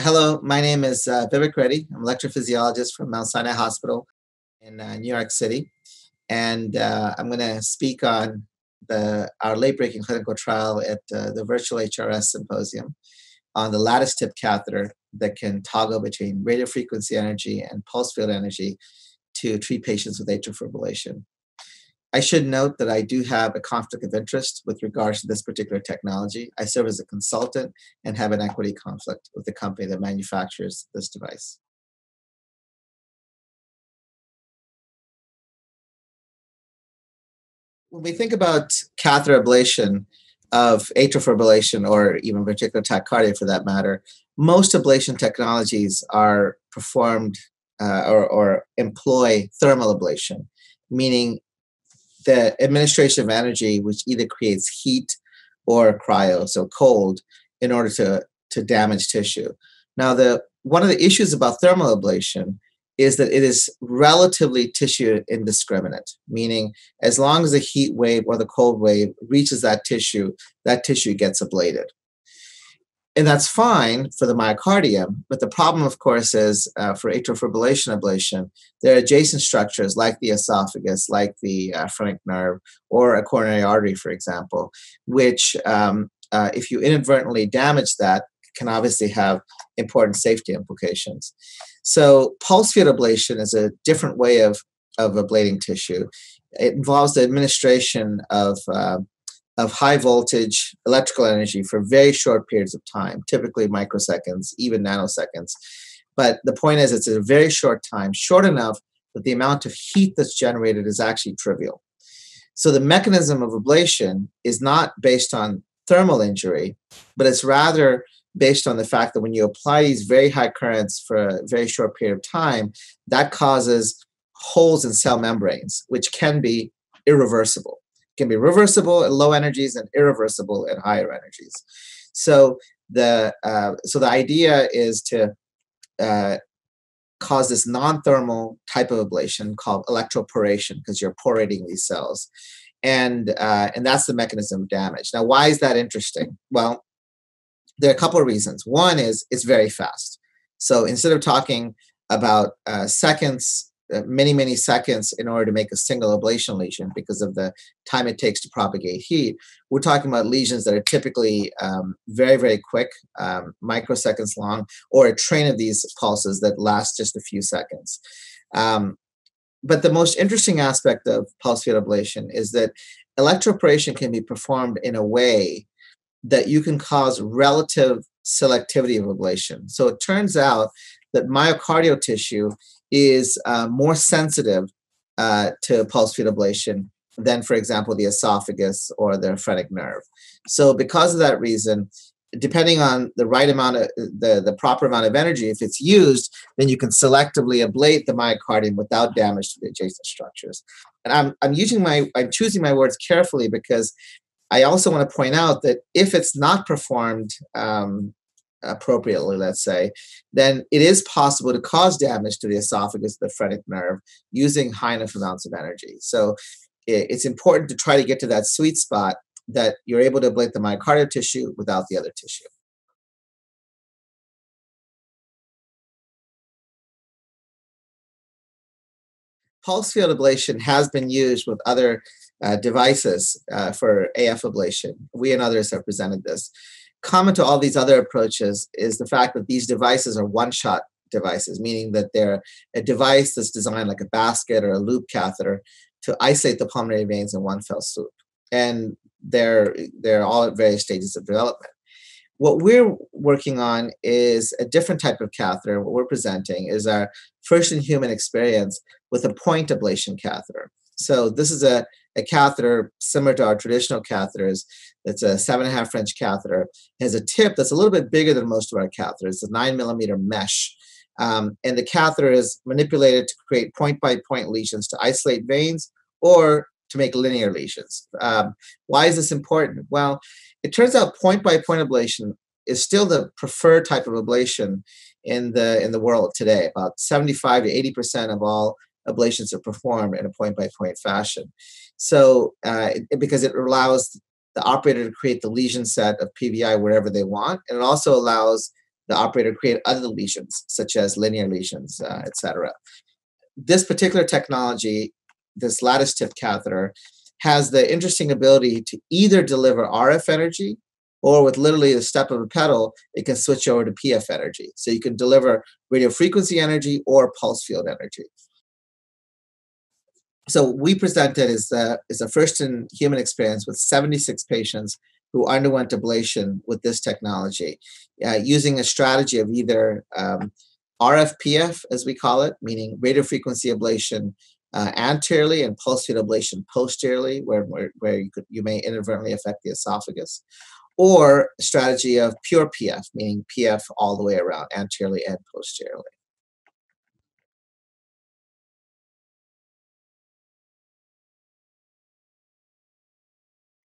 Hello, my name is uh, Vivek Reddy. I'm an electrophysiologist from Mount Sinai Hospital in uh, New York City. And uh, I'm going to speak on the, our late breaking clinical trial at uh, the virtual HRS symposium on the lattice tip catheter that can toggle between radio frequency energy and pulse field energy to treat patients with atrial fibrillation. I should note that I do have a conflict of interest with regards to this particular technology. I serve as a consultant and have an equity conflict with the company that manufactures this device. When we think about catheter ablation of atrial fibrillation or even ventricular tachycardia for that matter, most ablation technologies are performed uh, or, or employ thermal ablation, meaning the administration of energy, which either creates heat or cryo, so cold, in order to, to damage tissue. Now, the one of the issues about thermal ablation is that it is relatively tissue indiscriminate, meaning as long as the heat wave or the cold wave reaches that tissue, that tissue gets ablated and that's fine for the myocardium. But the problem, of course, is uh, for atrial fibrillation ablation, there are adjacent structures like the esophagus, like the uh, phrenic nerve, or a coronary artery, for example, which, um, uh, if you inadvertently damage that, can obviously have important safety implications. So, pulse field ablation is a different way of, of ablating tissue. It involves the administration of uh, of high voltage electrical energy for very short periods of time, typically microseconds, even nanoseconds. But the point is, it's a very short time, short enough that the amount of heat that's generated is actually trivial. So the mechanism of ablation is not based on thermal injury, but it's rather based on the fact that when you apply these very high currents for a very short period of time, that causes holes in cell membranes, which can be irreversible can be reversible at low energies and irreversible at higher energies. So the uh, so the idea is to uh, cause this non-thermal type of ablation called electroporation because you're porating these cells, and uh, and that's the mechanism of damage. Now, why is that interesting? Well, there are a couple of reasons. One is it's very fast. So instead of talking about uh, seconds many, many seconds in order to make a single ablation lesion because of the time it takes to propagate heat. We're talking about lesions that are typically um, very, very quick, um, microseconds long, or a train of these pulses that last just a few seconds. Um, but the most interesting aspect of pulse field ablation is that electroporation can be performed in a way that you can cause relative selectivity of ablation. So it turns out that myocardial tissue is uh, more sensitive uh, to pulse field ablation than, for example, the esophagus or the phrenic nerve. So, because of that reason, depending on the right amount of the, the proper amount of energy, if it's used, then you can selectively ablate the myocardium without damage to the adjacent structures. And I'm, I'm using my, I'm choosing my words carefully because I also want to point out that if it's not performed um, appropriately, let's say, then it is possible to cause damage to the esophagus, the phrenic nerve, using high enough amounts of energy. So it's important to try to get to that sweet spot that you're able to ablate the myocardial tissue without the other tissue. Pulse field ablation has been used with other uh, devices uh, for AF ablation. We and others have presented this common to all these other approaches is the fact that these devices are one shot devices, meaning that they're a device that's designed like a basket or a loop catheter to isolate the pulmonary veins in one fell swoop. And they're they're all at various stages of development. What we're working on is a different type of catheter. What we're presenting is our first in human experience with a point ablation catheter. So this is a, a catheter similar to our traditional catheters. It's a seven and a half French catheter. It has a tip that's a little bit bigger than most of our catheters. It's a nine millimeter mesh. Um, and the catheter is manipulated to create point by point lesions to isolate veins or to make linear lesions. Um, why is this important? Well, it turns out point by point ablation is still the preferred type of ablation in the in the world today. About 75 to 80 percent of all ablations are performed in a point by point fashion. So, uh, it, because it allows the operator to create the lesion set of PVI wherever they want, and it also allows the operator to create other lesions, such as linear lesions, uh, etc. This particular technology, this lattice tip catheter, has the interesting ability to either deliver RF energy or with literally the step of a pedal, it can switch over to PF energy. So you can deliver radio frequency energy or pulse field energy. So we presented is the is a first in human experience with 76 patients who underwent ablation with this technology, uh, using a strategy of either um, RFPF, as we call it, meaning radio frequency ablation uh, anteriorly and pulse field ablation posteriorly, where, where, where you, could, you may inadvertently affect the esophagus, or strategy of pure PF, meaning PF all the way around, anteriorly and posteriorly.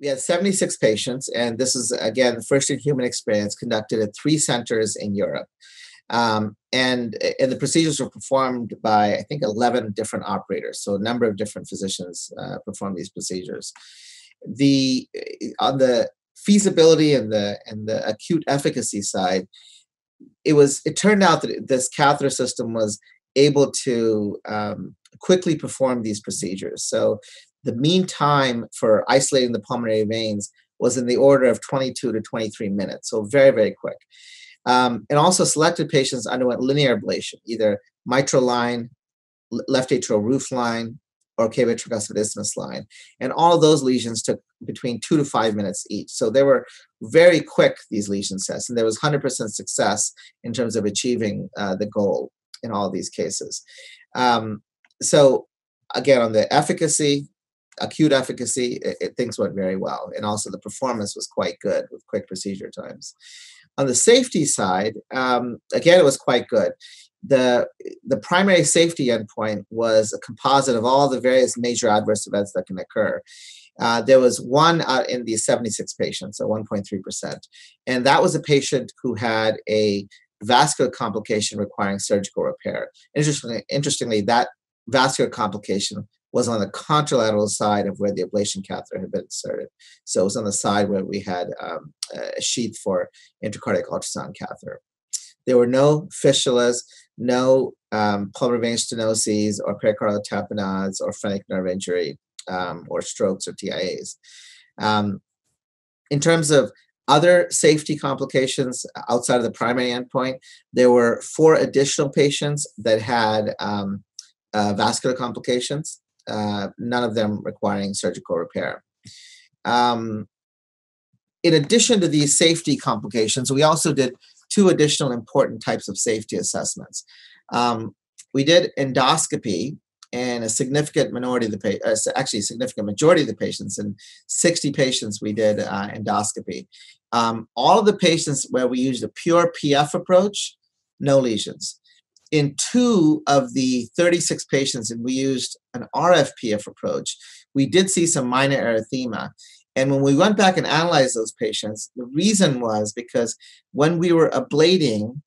We had 76 patients, and this is again the first in human experience conducted at three centers in Europe. Um, and, and the procedures were performed by I think 11 different operators, so a number of different physicians uh, performed these procedures. The on the feasibility and the and the acute efficacy side, it was it turned out that this catheter system was able to um, quickly perform these procedures. So the mean time for isolating the pulmonary veins was in the order of 22 to 23 minutes, so very very quick. Um, and also selected patients underwent linear ablation, either mitral line, left atrial roof line, or cava tricuspid isthmus line. And all of those lesions took between two to five minutes each. So they were very quick, these lesion tests, and there was 100% success in terms of achieving uh, the goal in all these cases. Um, so again, on the efficacy, acute efficacy, it, it, things went very well. And also the performance was quite good with quick procedure times. On the safety side, um, again, it was quite good the the primary safety endpoint was a composite of all the various major adverse events that can occur. Uh, there was one in the 76 patients, so 1.3%. And that was a patient who had a vascular complication requiring surgical repair. Interestingly, interestingly that vascular complication was on the contralateral side of where the ablation catheter had been inserted. So it was on the side where we had um, a sheath for intracardiac ultrasound catheter. There were no fistulas no um, pulmonary vein stenoses or pericardial tamponades or phrenic nerve injury um, or strokes or TIAs. Um, in terms of other safety complications outside of the primary endpoint, there were four additional patients that had um, uh, vascular complications, uh, none of them requiring surgical repair. Um, in addition to these safety complications, we also did two additional important types of safety assessments. Um, we did endoscopy, and a significant minority of the patients, uh, actually a significant majority of the patients, in 60 patients, we did uh, endoscopy. Um, all of the patients where we used a pure PF approach, no lesions. In two of the 36 patients, and we used an RFPF approach, we did see some minor erythema. And when we went back and analyzed those patients, the reason was because when we were ablating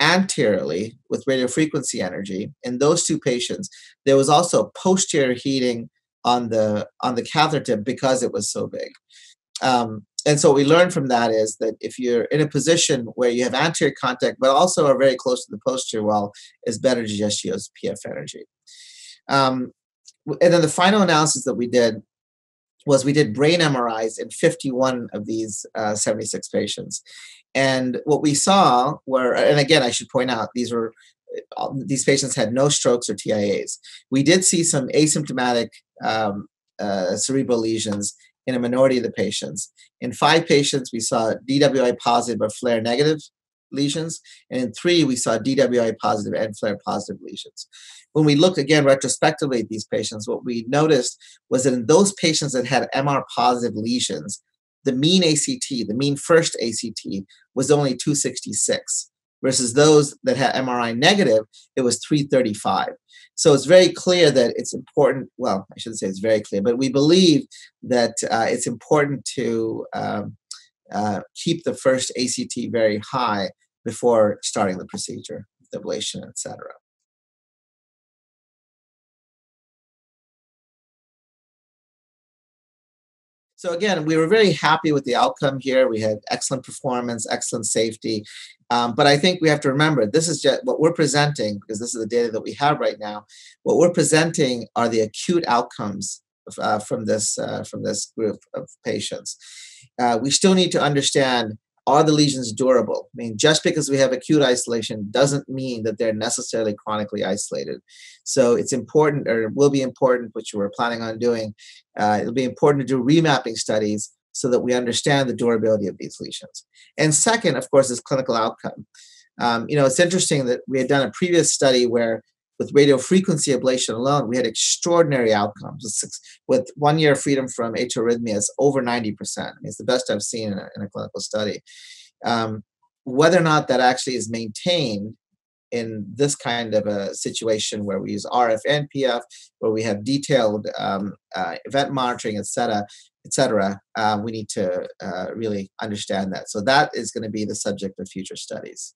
anteriorly with radiofrequency energy in those two patients, there was also posterior heating on the on the catheter tip because it was so big. Um, and so what we learned from that is that if you're in a position where you have anterior contact but also are very close to the posterior wall, it's better to just use PF energy. Um, and then the final analysis that we did was we did brain MRIs in 51 of these uh, 76 patients. And what we saw were, and again, I should point out, these were uh, these patients had no strokes or TIAs. We did see some asymptomatic um, uh, cerebral lesions in a minority of the patients. In five patients, we saw DWI positive or FLAIR negative lesions, and in three, we saw DWI positive and FLAIR positive lesions when we looked again retrospectively at these patients, what we noticed was that in those patients that had MR positive lesions, the mean ACT, the mean first ACT, was only 266, versus those that had MRI negative, it was 335. So it's very clear that it's important. Well, I shouldn't say it's very clear, but we believe that uh, it's important to um, uh, keep the first ACT very high before starting the procedure, the ablation, etc. So again, we were very happy with the outcome here. We had excellent performance, excellent safety. Um, but I think we have to remember this is just what we're presenting because this is the data that we have right now. What we're presenting are the acute outcomes uh, from this uh, from this group of patients. Uh, we still need to understand are the lesions durable? I mean, just because we have acute isolation doesn't mean that they're necessarily chronically isolated. So it's important, or it will be important, which we're planning on doing. Uh, it'll be important to do remapping studies so that we understand the durability of these lesions. And second, of course, is clinical outcome. Um, you know, it's interesting that we had done a previous study where with radio frequency ablation alone, we had extraordinary outcomes with one year freedom from atrial arrhythmias over 90%. I mean, it's the best I've seen in a, in a clinical study. Um, whether or not that actually is maintained in this kind of a situation where we use RF and PF, where we have detailed um, uh, event monitoring, et cetera, et cetera, uh, we need to uh, really understand that. So that is going to be the subject of future studies.